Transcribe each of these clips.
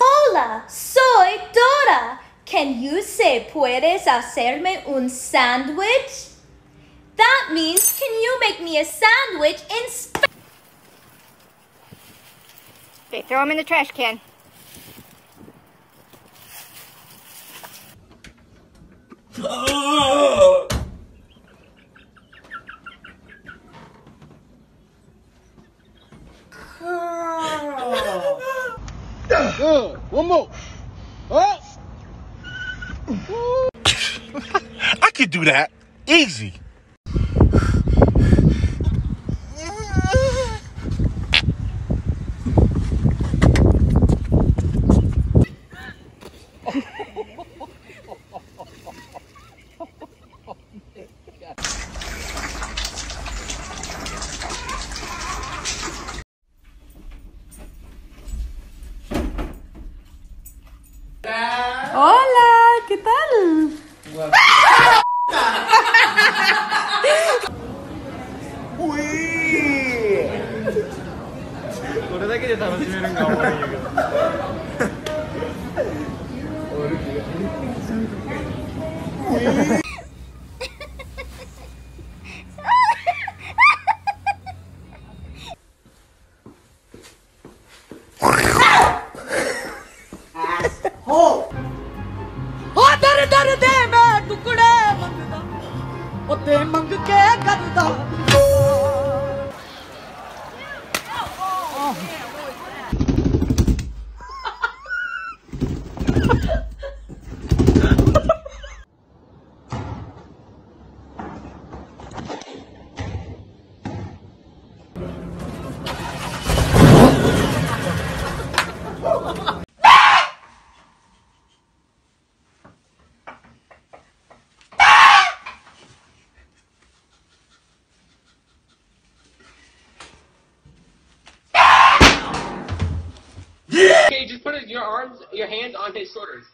Hola, soy Dora. Can you say puedes hacerme un sandwich? That means can you make me a sandwich in Spanish? Okay, throw them in the trash can. One more. Oh. I could do that. Easy. ਓ ਦਰ ਦਰ ਦੇ ਮੈਂ ਟੁਕੜੇ ਮੰਗਦਾ ਉਹ ਤੇ ਮੰਗ ਕੇ ਕਰਦਾ with your arms, your hands on his shoulders.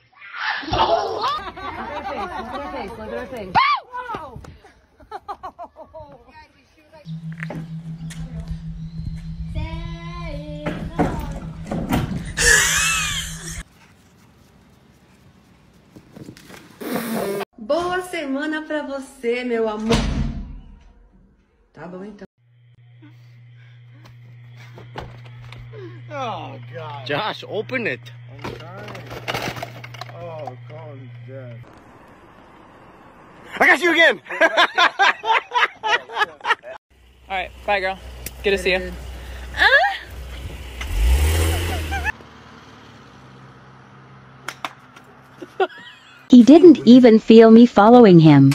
Oh. Look at her face. Look at her face. Look at her face. Boa semana pra você, meu amor. Tá bom então. Josh, open it. I'm trying. Oh, calm down. I got you again. All right, bye, girl. Good to see you. He didn't even feel me following him.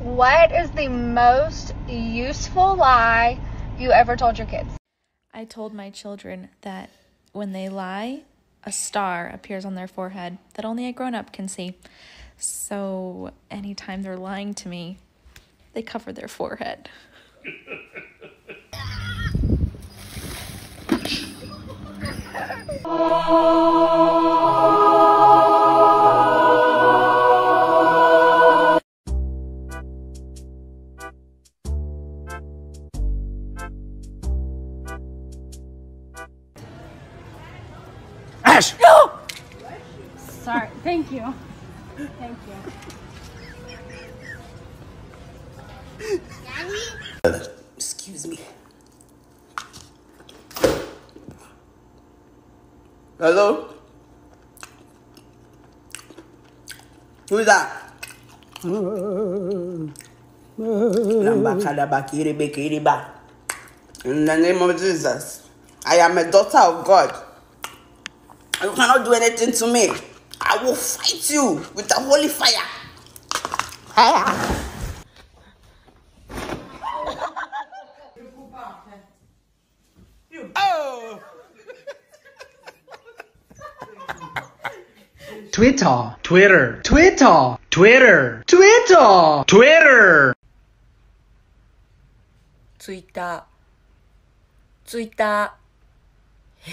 What is the most useful lie you ever told your kids? I told my children that when they lie, a star appears on their forehead that only a grown up can see. So anytime they're lying to me, they cover their forehead. Ash. Sorry. Thank you. Thank you. Excuse me. Hello? Who is that? Lambakadabakiribikiriba. In the name of Jesus, I am a daughter of God. You cannot do anything to me. I will fight you with the holy fire. Fire. Oh! Twitter, Twitter, Twitter, Twitter, Twitter, Twitter. ツイ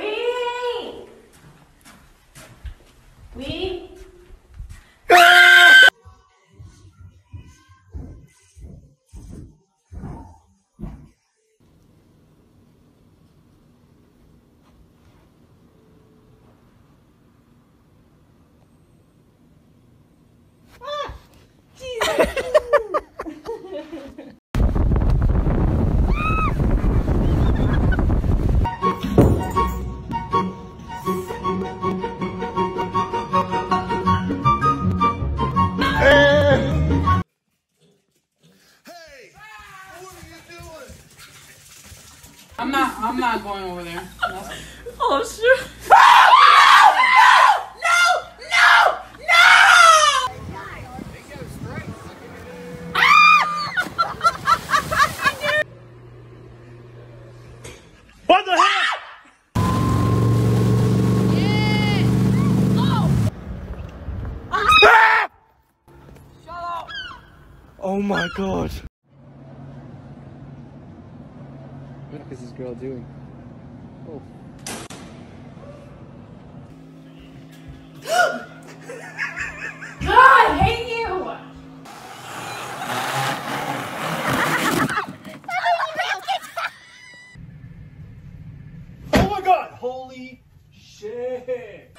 going over there. Oh shit. What the hell? Ah! Oh my god. What is this girl doing? Oh. God, I hate you! Oh my god! Holy shit!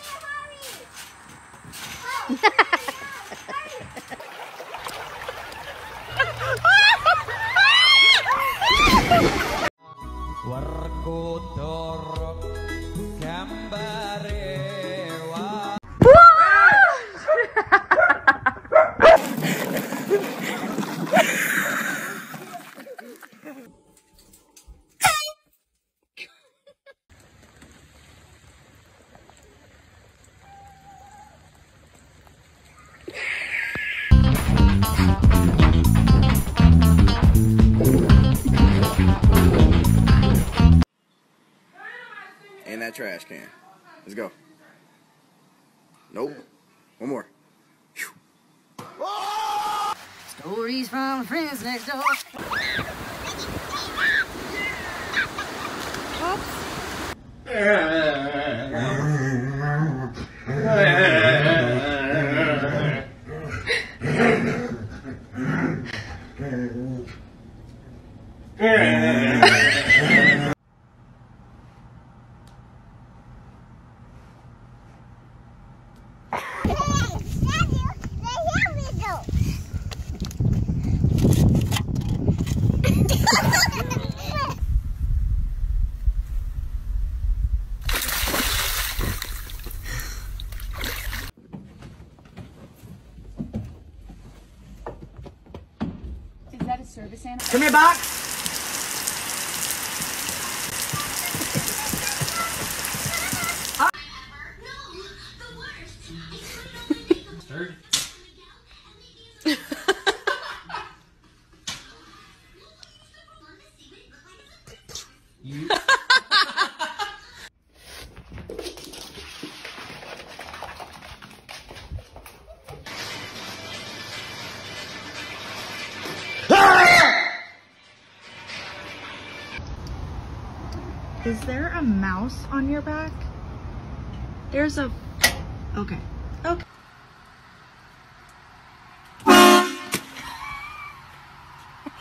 In that trash can. Let's go. Nope. One more. Stories from friends next door. Is that a service animal? Come here, box. Is there a mouse on your back? There's a. Okay.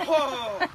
Whoa!